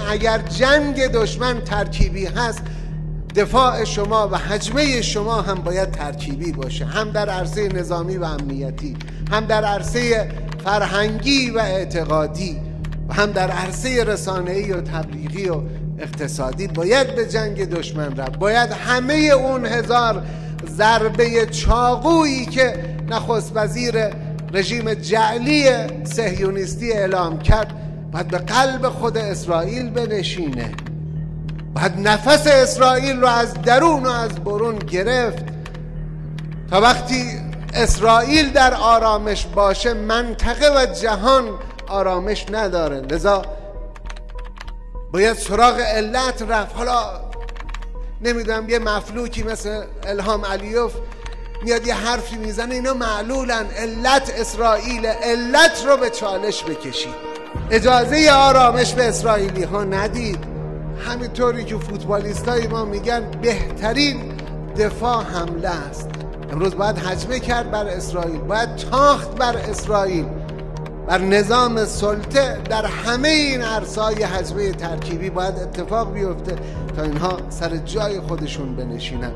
اگر جنگ دشمن ترکیبی هست دفاع شما و حجمه شما هم باید ترکیبی باشه. هم در عرصه نظامی و امنیتی هم در عرصه فرهنگی و اعتقادی و هم در عرصه رسانه‌ای و تبلیغی و اقتصادی باید به جنگ دشمن رفت. باید همه اون هزار ضربه چاقویی که نخست وزیر رژیم جعلی سهیونیستی اعلام کرد باید به قلب خود اسرائیل بنشینه. باید نفس اسرائیل رو از درون و از برون گرفت. تا وقتی اسرائیل در آرامش باشه منطقه و جهان آرامش نداره. لذا باید سراغ علت رفت. حالا نمی‌دونم یه مفلوکی مثل الهام علیوف میاد یه حرفی می‌زنه اینا معلولن. علت اسرائیل علت رو به چالش بکشید. اجازه آرامش به اسرائیلی ها ندید. همینطوری که فوتبالیست های ما میگن بهترین دفاع حمله است. امروز باید حجمه کرد بر اسرائیل باید تاخت بر اسرائیل بر نظام سلطه در همه این عرصای حجمه ترکیبی باید اتفاق بیفته تا اینها سر جای خودشون بنشینن.